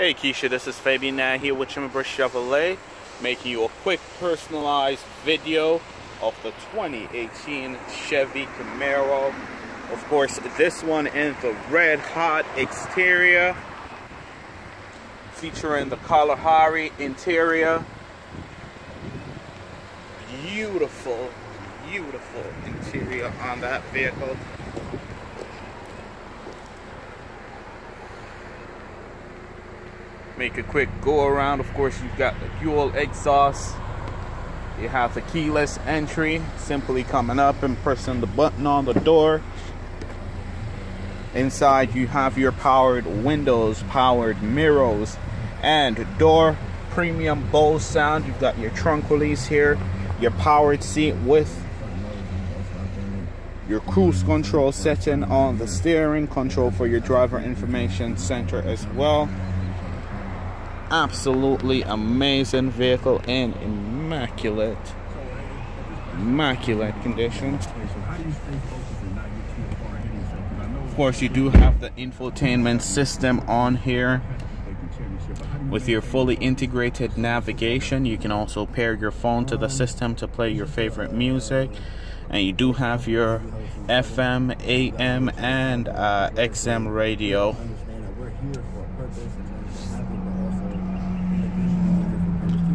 Hey Keisha, this is Fabian now here with Jimmy Britt Chevrolet, making you a quick personalized video of the 2018 Chevy Camaro. Of course, this one in the red hot exterior, featuring the Kalahari interior. Beautiful, beautiful interior on that vehicle. Make a quick go around. Of course you've got the dual exhaust you have the keyless entry simply coming up and pressing the button on the door. Inside you have your powered windows powered mirrors and door premium Bose sound. You've got your trunk release here your powered seat with your cruise control setting on the steering control for your driver information center as well absolutely amazing vehicle in immaculate immaculate condition. Of course you do have the infotainment system on here. With your fully integrated navigation you can also pair your phone to the system to play your favorite music. And you do have your FM, AM, and uh, XM radio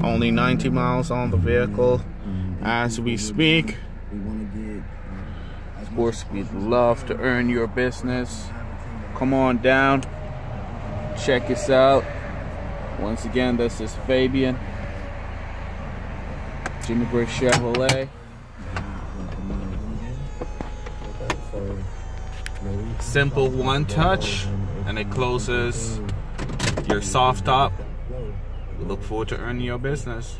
Only 90 miles on the vehicle as we speak. Of course, we'd love to earn your business. Come on down. Check us out. Once again, this is Fabian. Jimmy Britt Chevrolet. Simple one touch and it closes your soft top we look forward to earning your business.